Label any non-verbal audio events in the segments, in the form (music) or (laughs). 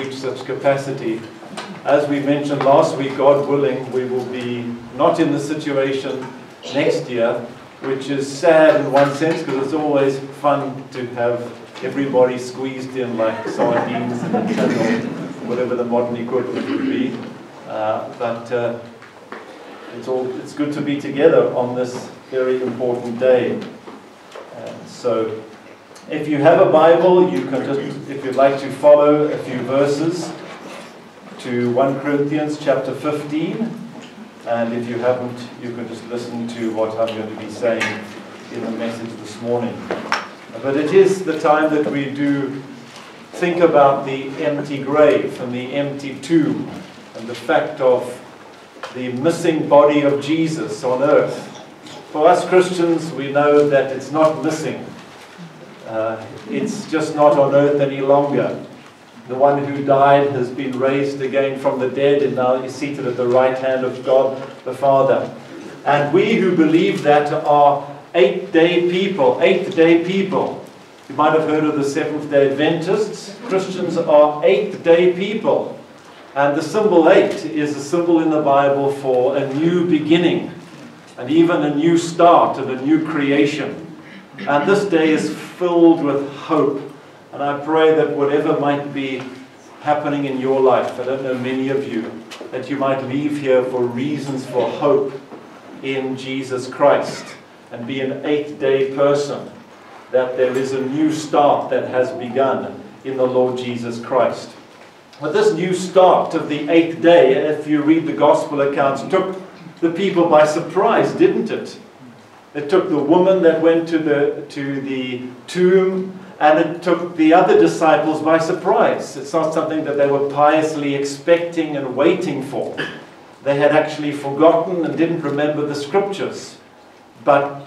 reached such capacity. As we mentioned last week, God willing, we will be not in the situation next year, which is sad in one sense because it's always fun to have everybody squeezed in like sardines in a or whatever the modern equivalent would be. Uh, but uh, it's, all, it's good to be together on this very important day. And so if you have a Bible, you can just, if you'd like to follow a few verses to 1 Corinthians chapter 15. And if you haven't, you can just listen to what I'm going to be saying in the message this morning. But it is the time that we do think about the empty grave and the empty tomb and the fact of the missing body of Jesus on earth. For us Christians, we know that it's not missing. Uh, it's just not on earth any longer. The one who died has been raised again from the dead and now is seated at the right hand of God the Father. And we who believe that are eight day people, eighth day people. You might have heard of the Seventh day Adventists. Christians are eighth day people. And the symbol eight is a symbol in the Bible for a new beginning and even a new start and a new creation. And this day is filled with hope and I pray that whatever might be happening in your life, I don't know many of you, that you might leave here for reasons for hope in Jesus Christ and be an eighth day person, that there is a new start that has begun in the Lord Jesus Christ. But this new start of the eighth day, if you read the gospel accounts, took the people by surprise, didn't it? It took the woman that went to the, to the tomb and it took the other disciples by surprise. It's not something that they were piously expecting and waiting for. They had actually forgotten and didn't remember the scriptures. But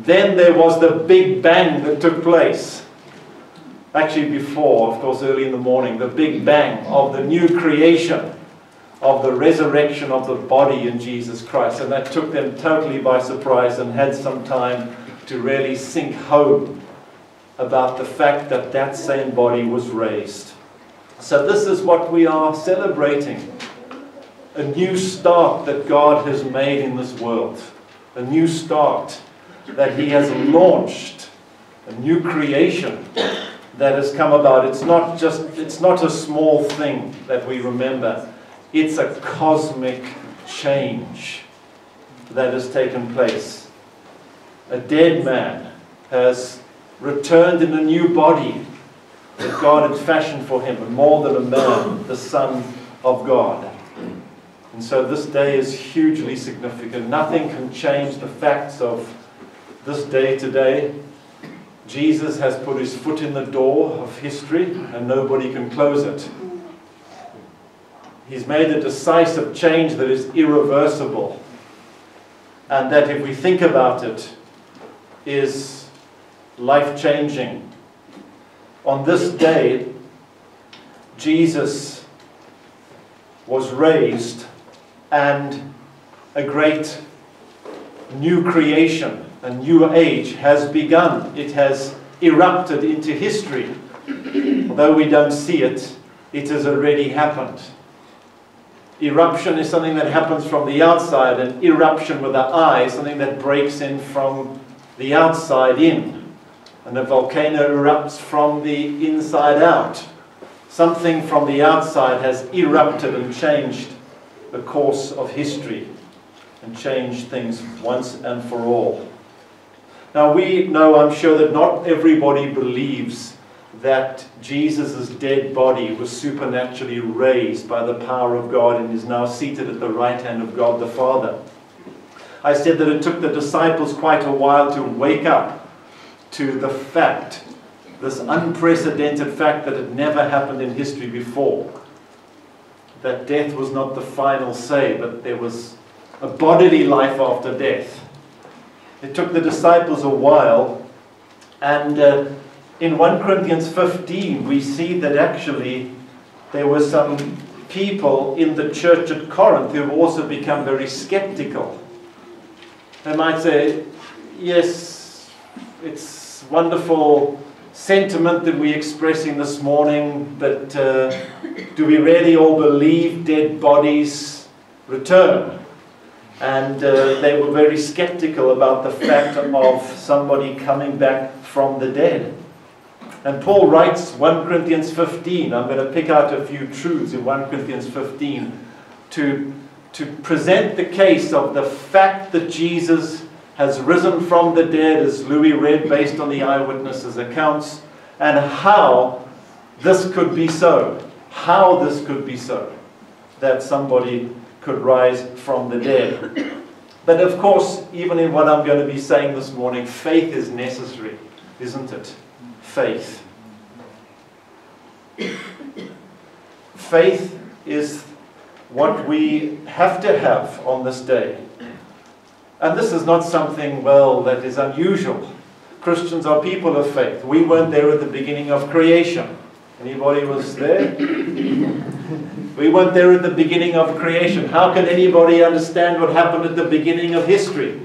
then there was the big bang that took place. Actually, before, of course, early in the morning, the big bang of the new creation, of the resurrection of the body in Jesus Christ. And that took them totally by surprise and had some time to really sink home about the fact that that same body was raised. So, this is what we are celebrating a new start that God has made in this world, a new start that He has launched, a new creation that has come about. It's not just, it's not a small thing that we remember, it's a cosmic change that has taken place. A dead man has returned in a new body that God had fashioned for him, and more than a man, the Son of God. And so this day is hugely significant. Nothing can change the facts of this day today. Jesus has put his foot in the door of history, and nobody can close it. He's made a decisive change that is irreversible, and that if we think about it, is life changing. On this day, Jesus was raised, and a great new creation, a new age has begun. It has erupted into history. Although we don't see it, it has already happened. Eruption is something that happens from the outside, and eruption with the eye is something that breaks in from the outside in and a volcano erupts from the inside out. Something from the outside has erupted and changed the course of history and changed things once and for all. Now, we know, I'm sure, that not everybody believes that Jesus' dead body was supernaturally raised by the power of God and is now seated at the right hand of God the Father. I said that it took the disciples quite a while to wake up to the fact, this unprecedented fact that had never happened in history before, that death was not the final say, but there was a bodily life after death. It took the disciples a while, and uh, in 1 Corinthians 15, we see that actually there were some people in the church at Corinth who have also become very skeptical. They might say, yes, it's wonderful sentiment that we're expressing this morning but uh, do we really all believe dead bodies return? And uh, they were very skeptical about the fact of somebody coming back from the dead. And Paul writes 1 Corinthians 15. I'm going to pick out a few truths in 1 Corinthians 15 to, to present the case of the fact that Jesus has risen from the dead, as Louis read based on the eyewitnesses' accounts, and how this could be so. How this could be so. That somebody could rise from the dead. But of course, even in what I'm going to be saying this morning, faith is necessary, isn't it? Faith. Faith is what we have to have on this day. And this is not something, well, that is unusual. Christians are people of faith. We weren't there at the beginning of creation. Anybody was there? we weren't there at the beginning of creation. How can anybody understand what happened at the beginning of history?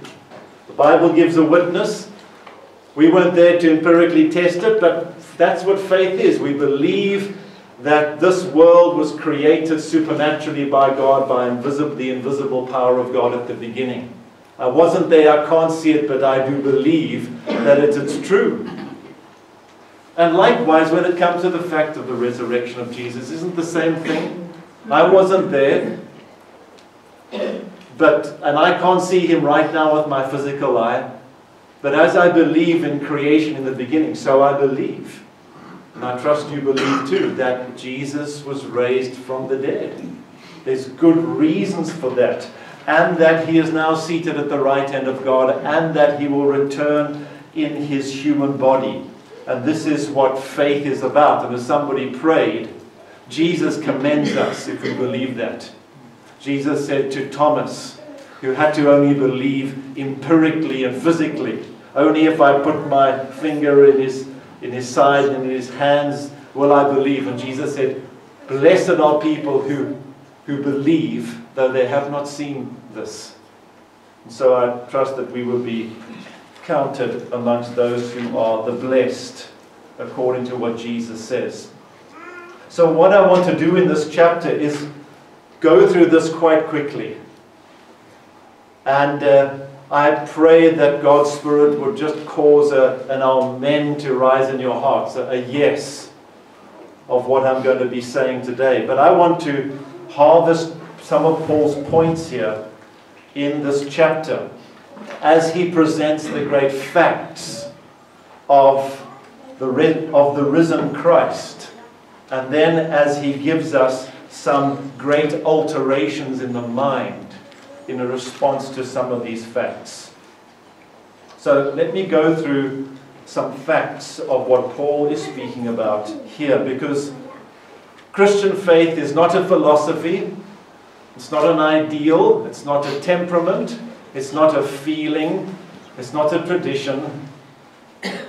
The Bible gives a witness. We weren't there to empirically test it, but that's what faith is. We believe that this world was created supernaturally by God, by invisible, the invisible power of God at the beginning. I wasn't there, I can't see it, but I do believe that it's, it's true. And likewise, when it comes to the fact of the resurrection of Jesus, isn't the same thing? I wasn't there, but and I can't see him right now with my physical eye. But as I believe in creation in the beginning, so I believe. And I trust you believe too that Jesus was raised from the dead. There's good reasons for that. And that he is now seated at the right hand of God, and that he will return in his human body and this is what faith is about. And as somebody prayed, Jesus commends us if we believe that. Jesus said to Thomas, who had to only believe empirically and physically, only if I put my finger in his, in his side and in his hands will I believe. And Jesus said, Blessed are people who, who believe, though they have not seen this. And so I trust that we will be counted amongst those who are the blessed, according to what Jesus says. So, what I want to do in this chapter is go through this quite quickly. And uh, I pray that God's Spirit would just cause a, an amen to rise in your hearts, a, a yes of what I'm going to be saying today. But I want to harvest some of Paul's points here in this chapter as he presents the great facts of the, of the risen Christ. And then as he gives us some great alterations in the mind in a response to some of these facts. So let me go through some facts of what Paul is speaking about here because Christian faith is not a philosophy, it's not an ideal, it's not a temperament, it's not a feeling. It's not a tradition.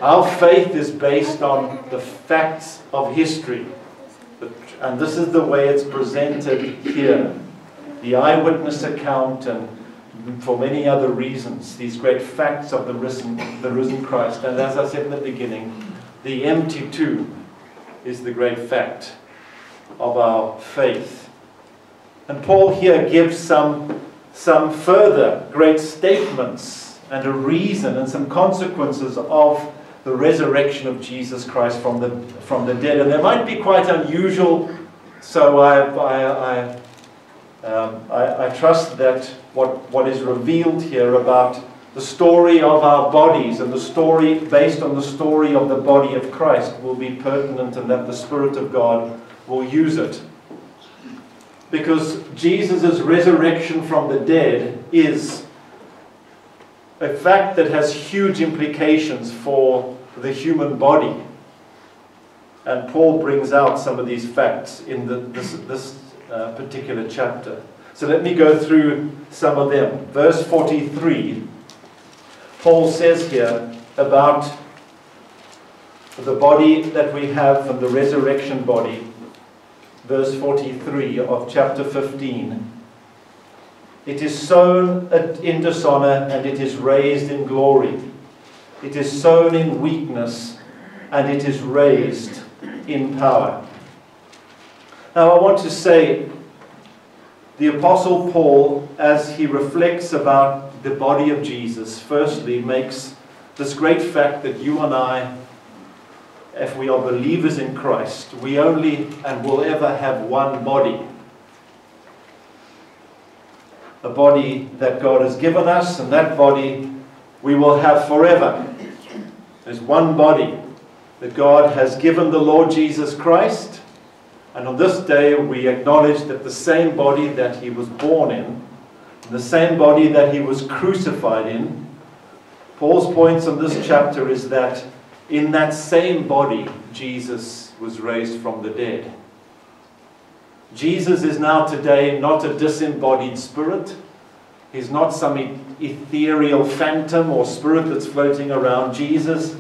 Our faith is based on the facts of history. And this is the way it's presented here. The eyewitness account and for many other reasons, these great facts of the risen, the risen Christ. And as I said in the beginning, the empty tomb is the great fact of our faith. And Paul here gives some some further great statements and a reason and some consequences of the resurrection of Jesus Christ from the, from the dead. And they might be quite unusual, so I, I, I, um, I, I trust that what, what is revealed here about the story of our bodies and the story based on the story of the body of Christ will be pertinent and that the Spirit of God will use it because Jesus' resurrection from the dead is a fact that has huge implications for the human body. And Paul brings out some of these facts in the, this, this uh, particular chapter. So let me go through some of them. Verse 43, Paul says here about the body that we have and the resurrection body verse 43 of chapter 15. It is sown in dishonor and it is raised in glory. It is sown in weakness and it is raised in power. Now, I want to say the Apostle Paul, as he reflects about the body of Jesus, firstly makes this great fact that you and I, if we are believers in Christ, we only and will ever have one body. A body that God has given us, and that body we will have forever. There's one body that God has given the Lord Jesus Christ. And on this day, we acknowledge that the same body that he was born in, the same body that he was crucified in, Paul's points on this chapter is that in that same body, Jesus was raised from the dead. Jesus is now today not a disembodied spirit. He's not some ethereal phantom or spirit that's floating around. Jesus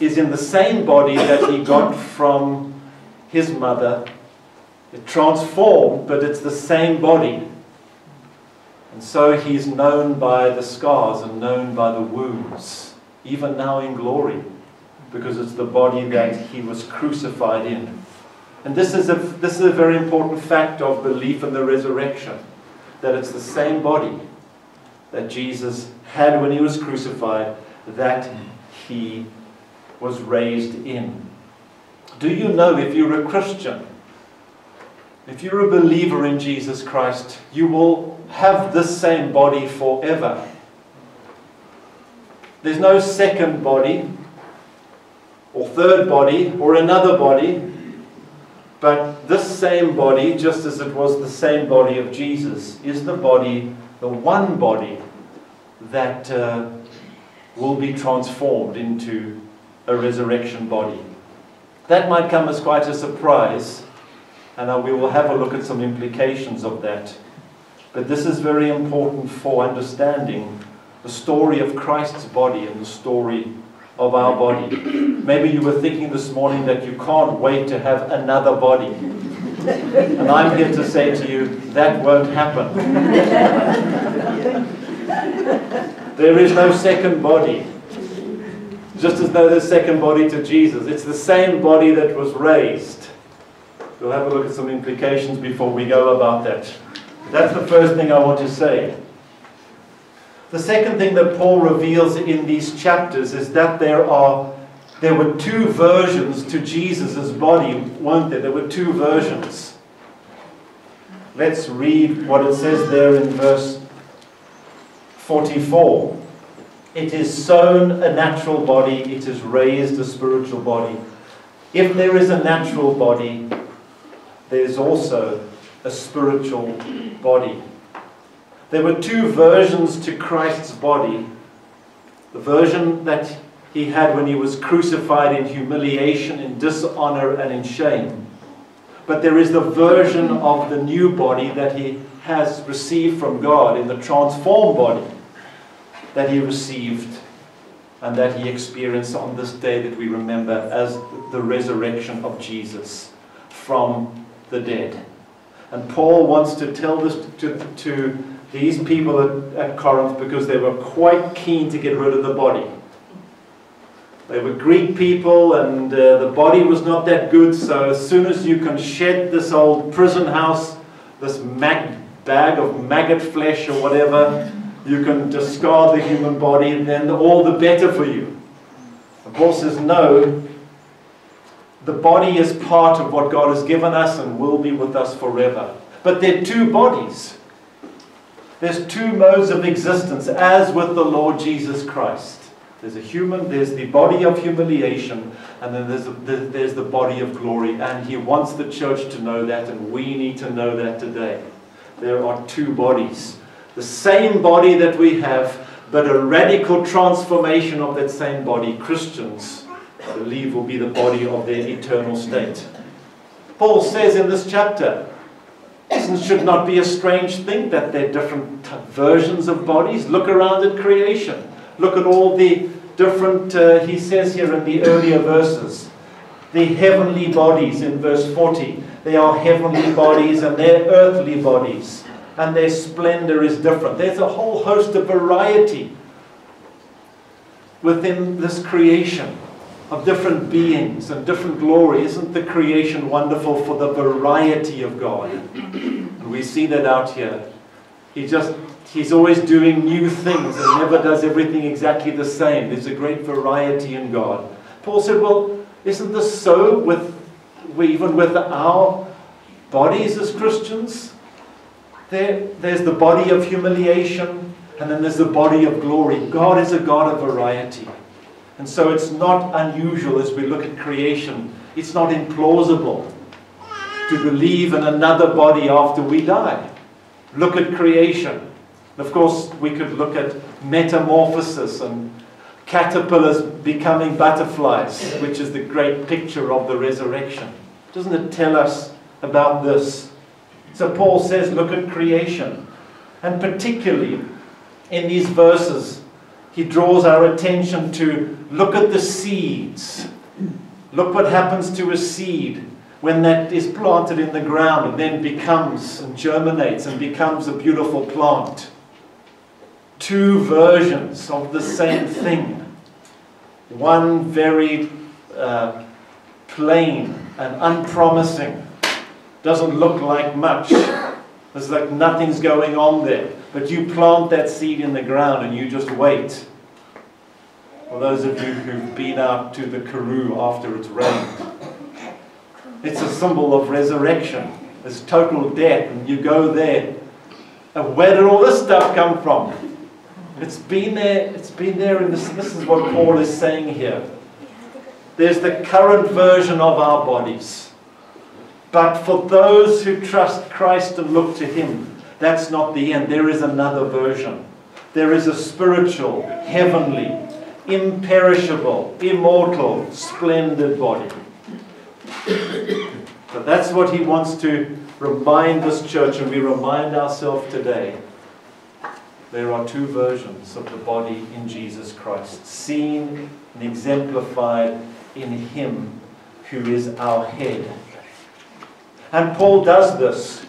is in the same body that he got from his mother. It transformed, but it's the same body. And so he's known by the scars and known by the wounds, even now in glory, because it's the body that he was crucified in. And this is a, this is a very important fact of belief in the resurrection, that it's the same body that Jesus had when he was crucified that he was raised in. Do you know if you're a Christian, if you're a believer in Jesus Christ, you will have this same body forever? There's no second body, or third body, or another body, but this same body, just as it was the same body of Jesus, is the body, the one body that uh, will be transformed into a resurrection body. That might come as quite a surprise, and we will have a look at some implications of that. But this is very important for understanding the story of Christ's body and the story of our body. Maybe you were thinking this morning that you can't wait to have another body. And I'm here to say to you, that won't happen. There is no second body just as though there's second body to Jesus. It's the same body that was raised. We'll have a look at some implications before we go about that. That's the first thing I want to say. The second thing that Paul reveals in these chapters is that there are there were two versions to Jesus' body, weren't there? There were two versions. Let's read what it says there in verse 44. It is sown a natural body, it is raised a spiritual body. If there is a natural body, there is also a spiritual body. There were two versions to Christ's body. The version that he had when he was crucified in humiliation, in dishonor, and in shame. But there is the version of the new body that he has received from God in the transformed body that he received and that he experienced on this day that we remember as the resurrection of Jesus from the dead. And Paul wants to tell this to, to these people at, at Corinth because they were quite keen to get rid of the body. They were Greek people and uh, the body was not that good, so as soon as you can shed this old prison house, this mag- bag of maggot flesh or whatever, you can discard the human body, and then all the better for you. And Paul says, no, the body is part of what God has given us and will be with us forever. But there are two bodies. There's two modes of existence, as with the Lord Jesus Christ. There's a human, there's the body of humiliation, and then there's, the, there's the body of glory. And he wants the church to know that, and we need to know that today. There are two bodies the same body that we have, but a radical transformation of that same body, Christians believe will be the body of their eternal state. Paul says in this chapter, it should not be a strange thing that there are different versions of bodies. Look around at creation. Look at all the different, uh, he says here in the earlier verses, the heavenly bodies in verse 40. They are heavenly bodies and they're earthly bodies and their splendor is different. There's a whole host of variety within this creation. Of different beings and different glory. Isn't the creation wonderful for the variety of God? And we see that out here. He just He's always doing new things and never does everything exactly the same. There's a great variety in God. Paul said, Well, isn't this so with even with our bodies as Christians? There, there's the body of humiliation, and then there's the body of glory. God is a God of variety. And so it's not unusual as we look at creation, it's not implausible to believe in another body after we die. Look at creation. Of course, we could look at metamorphosis and caterpillars becoming butterflies, which is the great picture of the resurrection. Doesn't it tell us about this? So Paul says, look at creation. And particularly in these verses, he draws our attention to look at the seeds. Look what happens to a seed when that is planted in the ground and then becomes and germinates and becomes a beautiful plant. Two versions of the same thing. One very uh, plain and unpromising, doesn't look like much. There's like nothing's going on there. But you plant that seed in the ground and you just wait. For those of you who've been out to the Karoo after it's rained, it's a symbol of resurrection. It's total death, and you go there. And where did all this stuff come from? It's been there, it's been there, and this, this is what Paul is saying here. There's the current version of our bodies. But for those who trust Christ and look to Him, that's not the end. There is another version. There is a spiritual, heavenly, imperishable, immortal, splendid body. But that's what he wants to remind this church, and we remind ourselves today. There are two versions of the body in Jesus Christ, seen and exemplified in Him who is our head. And Paul does this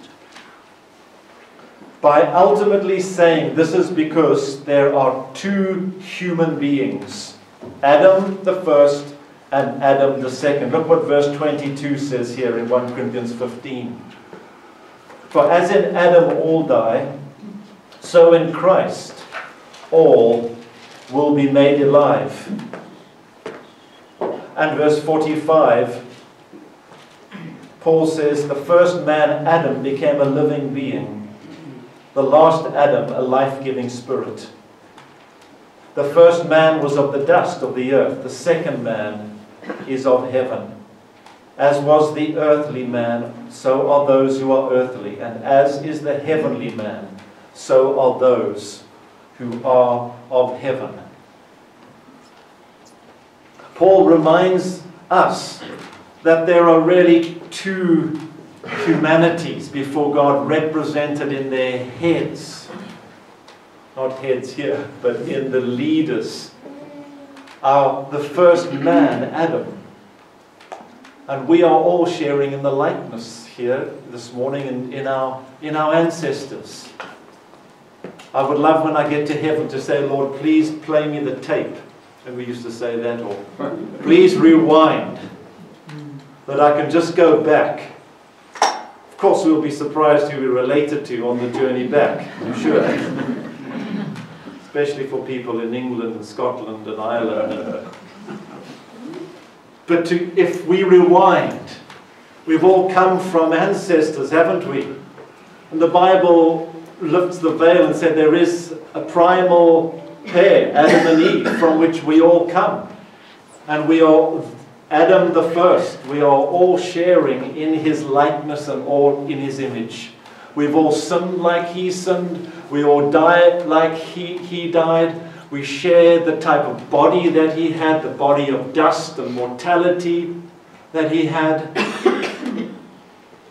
by ultimately saying this is because there are two human beings Adam the first and Adam the second. Look what verse 22 says here in 1 Corinthians 15. For as in Adam all die, so in Christ all will be made alive. And verse 45 Paul says, The first man, Adam, became a living being. The last Adam, a life giving spirit. The first man was of the dust of the earth. The second man is of heaven. As was the earthly man, so are those who are earthly. And as is the heavenly man, so are those who are of heaven. Paul reminds us that there are really two humanities before God represented in their heads. Not heads here, but in the leaders. Our, the first man, Adam. And we are all sharing in the likeness here this morning in, in, our, in our ancestors. I would love when I get to heaven to say, Lord, please play me the tape. And we used to say that, or please rewind that I can just go back. Course, we'll be surprised who we're related to on the journey back, I'm sure. Especially for people in England and Scotland and Ireland. But to, if we rewind, we've all come from ancestors, haven't we? And the Bible lifts the veil and said there is a primal pair, Adam and Eve, from which we all come. And we are Adam the first, we are all sharing in his likeness and all in his image. We've all sinned like he sinned. We all died like he, he died. We share the type of body that he had, the body of dust and mortality that he had.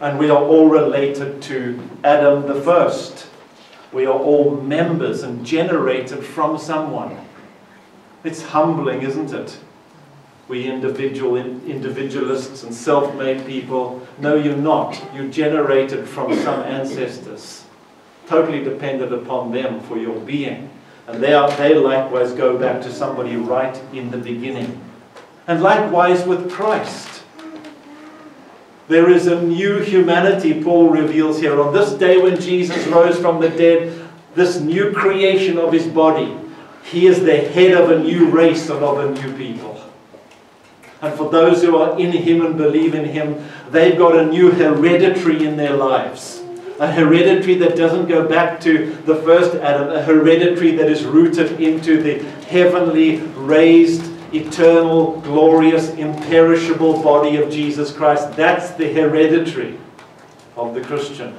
and we are all related to Adam the first. We are all members and generated from someone. It's humbling, isn't it? We individual individualists and self-made people. No, you're not. You're generated from some ancestors, totally dependent upon them for your being. And they, are, they likewise go back to somebody right in the beginning. And likewise with Christ. There is a new humanity, Paul reveals here. On this day when Jesus rose from the dead, this new creation of his body, he is the head of a new race and of a new people. And for those who are in him and believe in him, they've got a new hereditary in their lives. A hereditary that doesn't go back to the first Adam, a hereditary that is rooted into the heavenly, raised, eternal, glorious, imperishable body of Jesus Christ. That's the hereditary of the Christian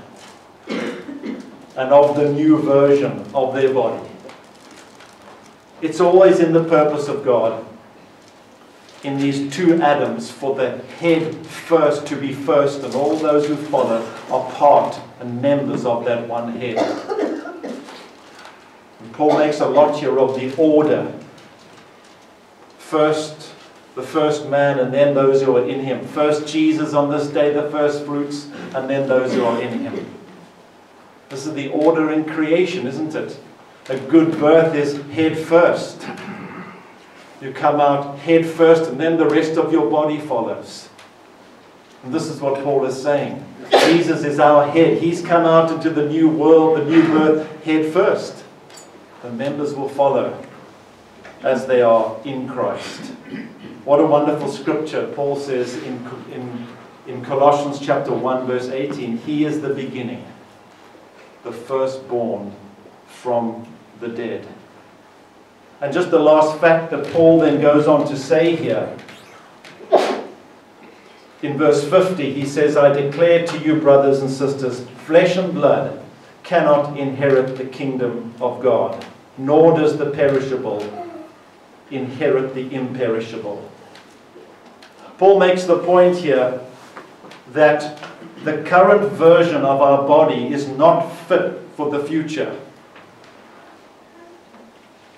and of the new version of their body. It's always in the purpose of God in these two Adams for the head first to be first, and all those who follow are part and members of that one head. And Paul makes a lot here of the order. First, the first man, and then those who are in him. First, Jesus on this day, the first fruits, and then those who are in him. This is the order in creation, isn't it? A good birth is head first. You come out head first, and then the rest of your body follows. And this is what Paul is saying. Jesus is our head. He's come out into the new world, the new birth, head first. The members will follow as they are in Christ. What a wonderful scripture. Paul says in, in, in Colossians chapter 1, verse 18 He is the beginning, the firstborn from the dead. And just the last fact that Paul then goes on to say here. In verse 50, he says, I declare to you, brothers and sisters, flesh and blood cannot inherit the kingdom of God, nor does the perishable inherit the imperishable. Paul makes the point here that the current version of our body is not fit for the future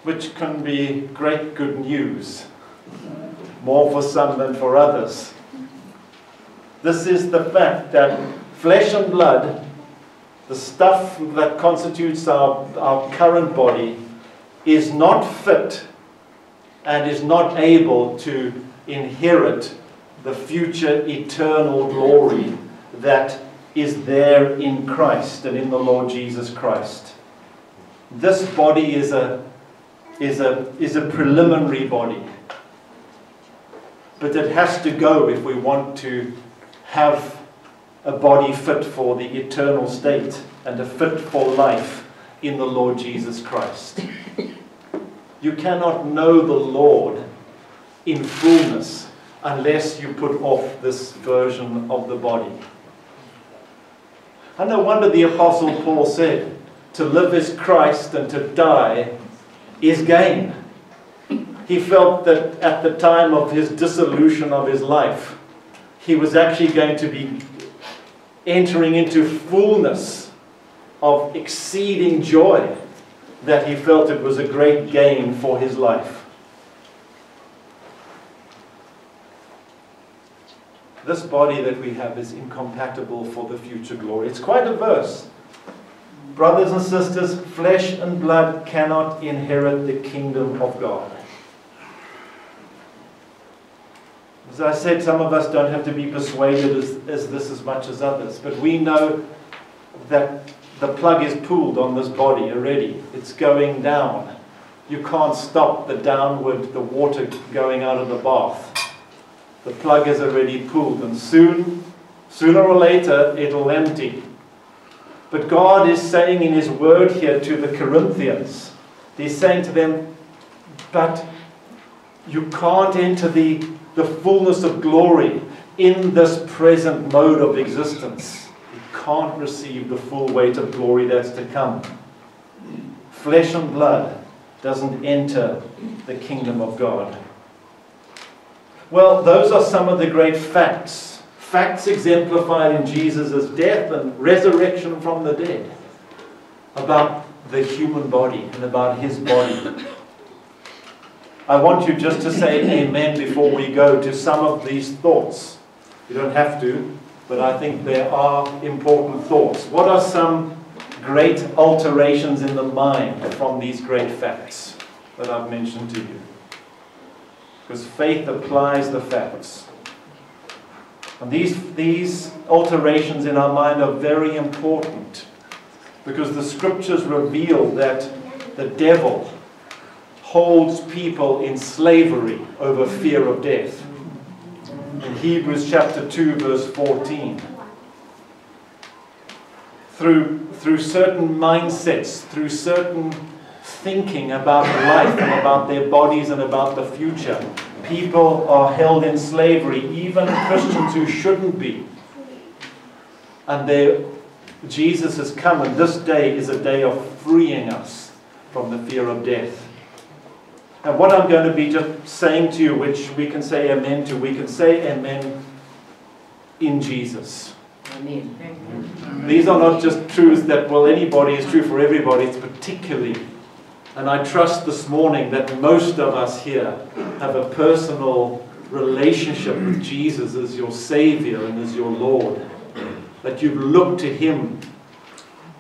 which can be great good news, more for some than for others. This is the fact that flesh and blood, the stuff that constitutes our, our current body, is not fit and is not able to inherit the future eternal glory that is there in Christ and in the Lord Jesus Christ. This body is a is a, is a preliminary body. But it has to go if we want to have a body fit for the eternal state and a fit for life in the Lord Jesus Christ. You cannot know the Lord in fullness unless you put off this version of the body. And no wonder the Apostle Paul said, To live is Christ and to die is gain. He felt that at the time of his dissolution of his life, he was actually going to be entering into fullness of exceeding joy, that he felt it was a great gain for his life. This body that we have is incompatible for the future glory. It's quite a verse. Brothers and sisters, flesh and blood cannot inherit the kingdom of God. As I said, some of us don't have to be persuaded as, as this as much as others, but we know that the plug is pulled on this body already. It's going down. You can't stop the downward, the water going out of the bath. The plug is already pulled, and soon, sooner or later, it'll empty. But God is saying in His word here to the Corinthians, He's saying to them, but you can't enter the, the fullness of glory in this present mode of existence. You can't receive the full weight of glory that's to come. Flesh and blood doesn't enter the kingdom of God. Well, those are some of the great facts facts exemplified in Jesus' death and resurrection from the dead, about the human body and about his body. I want you just to say amen before we go to some of these thoughts. You don't have to, but I think there are important thoughts. What are some great alterations in the mind from these great facts that I've mentioned to you? because faith applies the facts. And these, these alterations in our mind are very important because the scriptures reveal that the devil holds people in slavery over fear of death. In Hebrews chapter 2, verse 14. Through, through certain mindsets, through certain thinking about life and about their bodies and about the future, people are held in slavery, even Christians who shouldn't be. And Jesus has come, and this day is a day of freeing us from the fear of death. And what I'm going to be just saying to you, which we can say amen to, we can say amen in Jesus. Amen. These are not just truths that, well, anybody is true for everybody, it's particularly. And I trust this morning that most of us here have a personal relationship with Jesus as your Savior and as your Lord. That you've looked to Him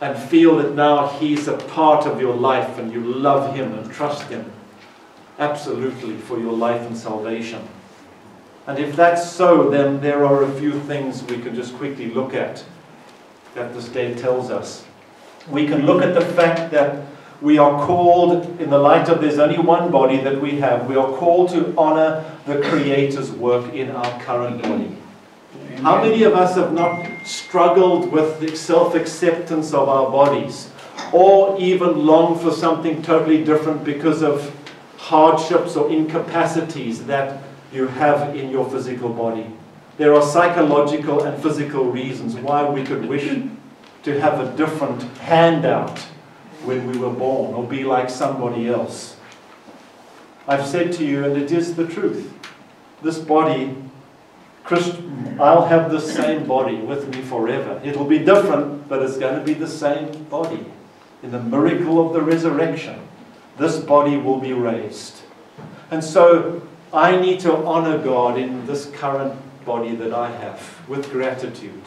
and feel that now He's a part of your life and you love Him and trust Him absolutely for your life and salvation. And if that's so, then there are a few things we can just quickly look at that this day tells us. We can look at the fact that we are called, in the light of there's only one body that we have, we are called to honor the Creator's work in our current body. How many of us have not struggled with the self acceptance of our bodies, or even longed for something totally different because of hardships or incapacities that you have in your physical body. There are psychological and physical reasons why we could wish to have a different handout when we were born or be like somebody else. I've said to you, and it is the truth, this body, Christ, I'll have the same body with me forever. It'll be different, but it's going to be the same body in the miracle of the resurrection this body will be raised. And so I need to honor God in this current body that I have with gratitude.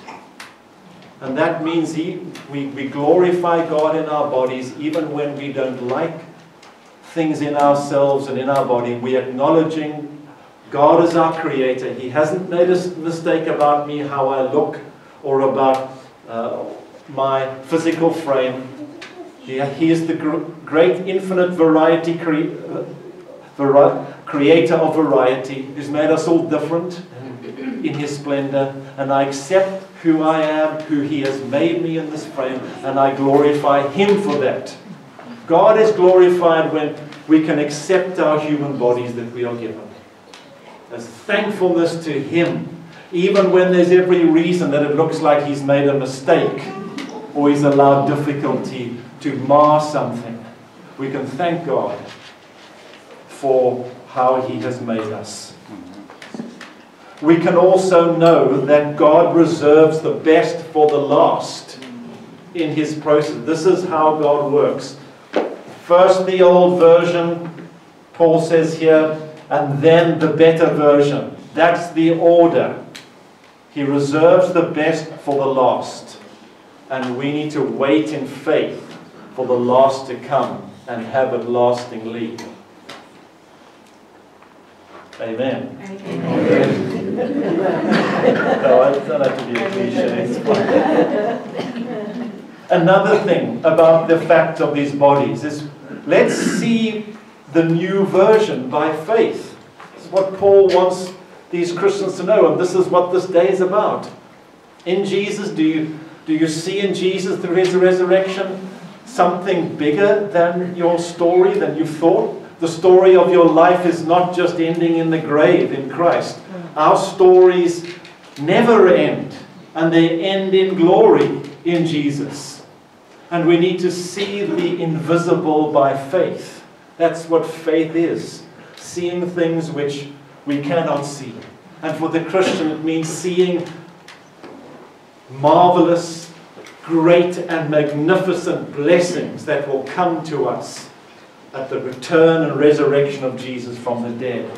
And that means he, we, we glorify God in our bodies even when we don't like things in ourselves and in our body. We're acknowledging God is our creator. He hasn't made a mistake about me, how I look, or about uh, my physical frame. He is the great infinite variety cre vari creator of variety who's made us all different in his splendor. And I accept who I am, who he has made me in this frame, and I glorify him for that. God is glorified when we can accept our human bodies that we are given. As thankfulness to him, even when there's every reason that it looks like he's made a mistake or he's allowed difficulty to mar something, we can thank God for how He has made us. We can also know that God reserves the best for the last in His process. This is how God works. First, the old version, Paul says here, and then the better version. That's the order. He reserves the best for the last. And we need to wait in faith for the last to come and have it lastingly. Amen. Amen. No, I don't have to be a cliche. Another thing about the fact of these bodies is let's see the new version by faith. Is what Paul wants these Christians to know, and this is what this day is about. In Jesus, do you, do you see in Jesus through his resurrection something bigger than your story, than you thought. The story of your life is not just ending in the grave in Christ. Our stories never end, and they end in glory in Jesus. And we need to see the invisible by faith. That's what faith is seeing things which we cannot see. And for the Christian, it means seeing marvelous great and magnificent blessings that will come to us at the return and resurrection of Jesus from the dead.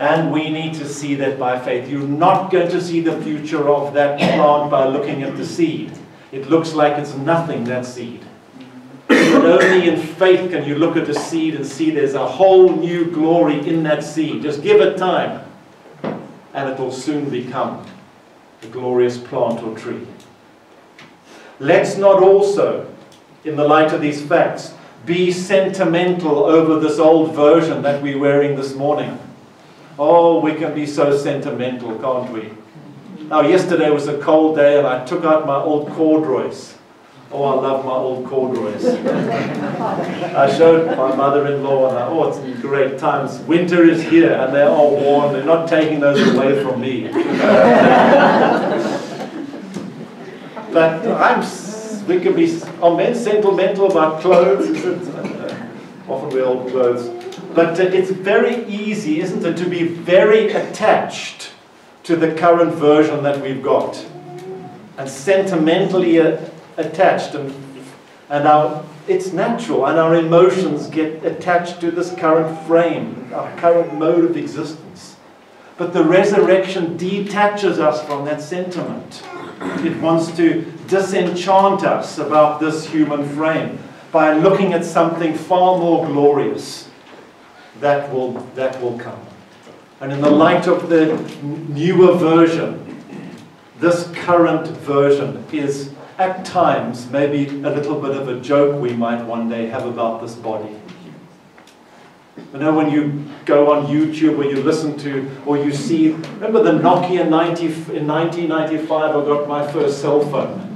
And we need to see that by faith. You're not going to see the future of that plant by looking at the seed. It looks like it's nothing, that seed. And only in faith can you look at a seed and see there's a whole new glory in that seed. Just give it time, and it will soon become a glorious plant or tree. Let's not also, in the light of these facts, be sentimental over this old version that we're wearing this morning. Oh, we can be so sentimental, can't we? Now, yesterday was a cold day and I took out my old corduroys. Oh, I love my old corduroys. I showed my mother-in-law and I, oh, it's great times. Winter is here and they're all worn. They're not taking those away from me. (laughs) but I'm, we can be, are men sentimental about clothes? (laughs) Often we old clothes. But uh, it's very easy, isn't it, to be very attached to the current version that we've got. And sentimentally uh, attached. And, and our, it's natural, and our emotions get attached to this current frame, our current mode of existence. But the resurrection detaches us from that sentiment. It wants to disenchant us about this human frame by looking at something far more glorious that will, that will come. And in the light of the newer version, this current version is at times maybe a little bit of a joke we might one day have about this body. You know, when you go on YouTube or you listen to or you see, remember the Nokia 90, in 1995 I got my first cell phone.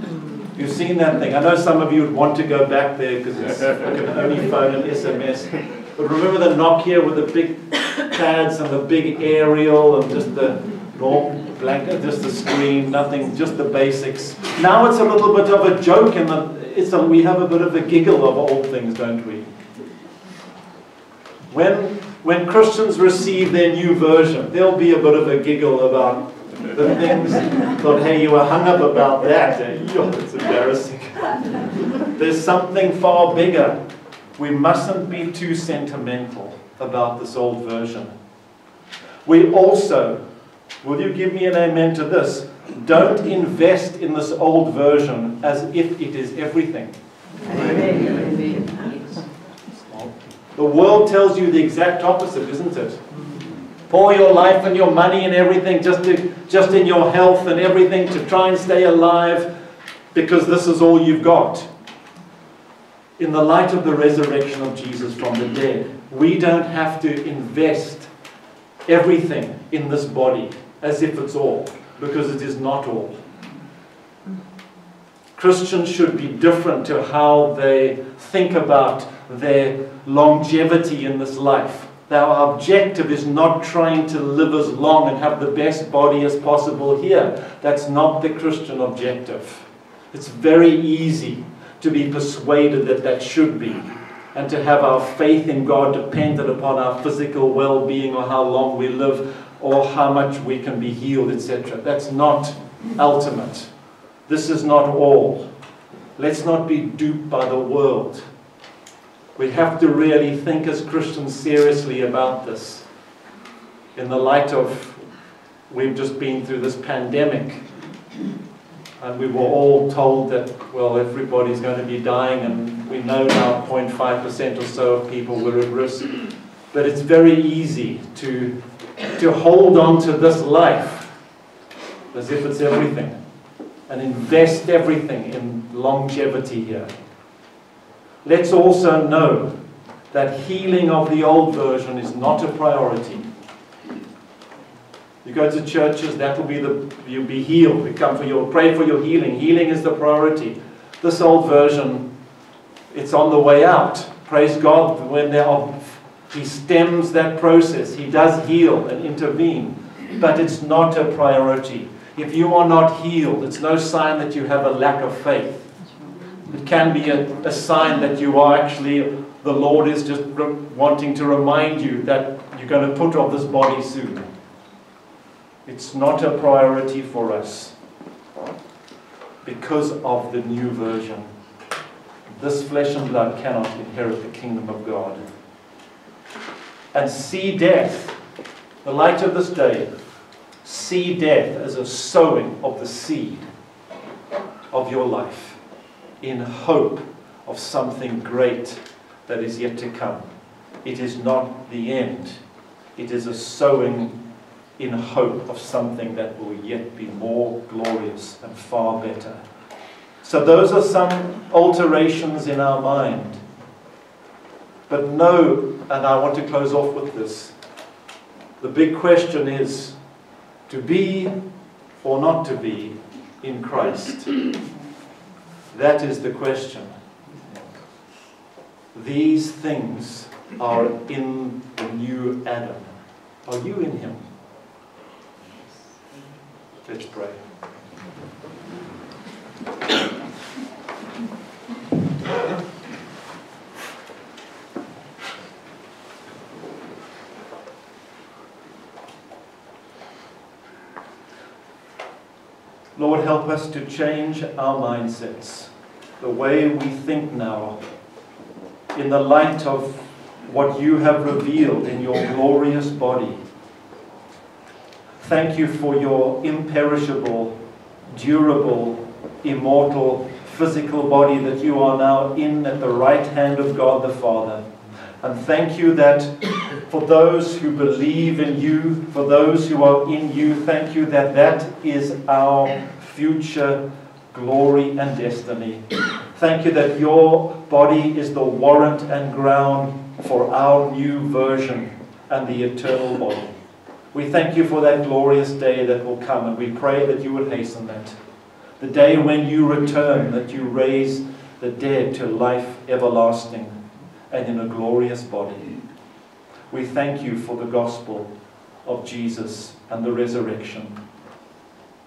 You've seen that thing. I know some of you would want to go back there because it's you can only phone and SMS. But remember the Nokia with the big pads and the big aerial and just the blanket, just the screen, nothing, just the basics. Now it's a little bit of a joke and it's a, we have a bit of a giggle of old things, don't we? When, when Christians receive their new version, there'll be a bit of a giggle about the things. Thought, hey, you were hung up about that. Eh? (laughs) It's embarrassing. There's something far bigger. We mustn't be too sentimental about this old version. We also Will you give me an amen to this? Don't invest in this old version as if it is everything. Amen. The world tells you the exact opposite, isn't it? Pour your life and your money and everything just, to, just in your health and everything to try and stay alive because this is all you've got. In the light of the resurrection of Jesus from the dead, we don't have to invest everything in this body as if it's all, because it is not all. Christians should be different to how they think about their longevity in this life. Our objective is not trying to live as long and have the best body as possible here. That's not the Christian objective. It's very easy to be persuaded that that should be, and to have our faith in God dependent upon our physical well being or how long we live or how much we can be healed, etc. That's not ultimate. This is not all. Let's not be duped by the world. We have to really think as Christians seriously about this. In the light of, we've just been through this pandemic, and we were all told that, well, everybody's going to be dying, and we know now 0.5% or so of people were at risk. But it's very easy to to hold on to this life as if it's everything and invest everything in longevity here. Let's also know that healing of the old version is not a priority. You go to churches, that will be the you'll be healed. We come for your pray for your healing. Healing is the priority. This old version, it's on the way out. Praise God when there are he stems that process. He does heal and intervene, but it's not a priority. If you are not healed, it's no sign that you have a lack of faith. It can be a, a sign that you are actually, the Lord is just wanting to remind you that you're going to put off this body soon. It's not a priority for us because of the new version. This flesh and blood cannot inherit the kingdom of God and see death, the light of this day, see death as a sowing of the seed of your life in hope of something great that is yet to come. It is not the end. It is a sowing in hope of something that will yet be more glorious and far better. So, those are some alterations in our mind. But know, and I want to close off with this the big question is to be or not to be in Christ. That is the question. These things are in the new Adam. Are you in him? Let's pray. Lord, help us to change our mindsets, the way we think now, in the light of what you have revealed in your glorious body. Thank you for your imperishable, durable, immortal, physical body that you are now in at the right hand of God the Father. And thank you that for those who believe in you, for those who are in you, thank you that that is our future glory and destiny. Thank you that your body is the warrant and ground for our new version and the eternal body. We thank you for that glorious day that will come, and we pray that you would hasten that. The day when you return, that you raise the dead to life everlasting and in a glorious body. We thank you for the gospel of Jesus and the resurrection.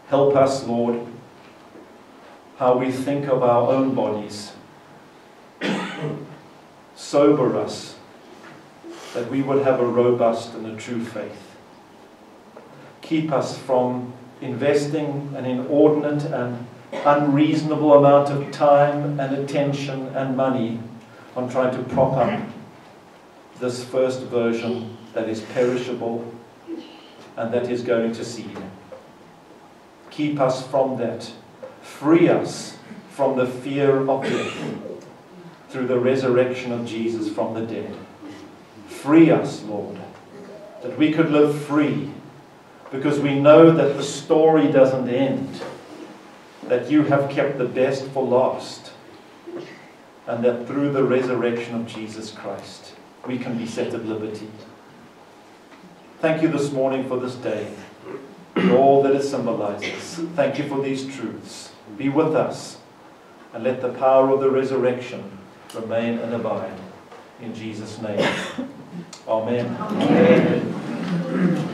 Help us, Lord, how we think of our own bodies. (coughs) Sober us that we would have a robust and a true faith. Keep us from investing an inordinate and unreasonable amount of time and attention and money on trying to prop up this first version that is perishable and that is going to seed. Keep us from that. Free us from the fear of death through the resurrection of Jesus from the dead. Free us, Lord, that we could live free because we know that the story doesn't end, that you have kept the best for last and that through the resurrection of Jesus Christ, we can be set at liberty. Thank you this morning for this day and all that it symbolizes. Thank you for these truths. Be with us and let the power of the resurrection remain and abide. In Jesus' name. Amen. Amen.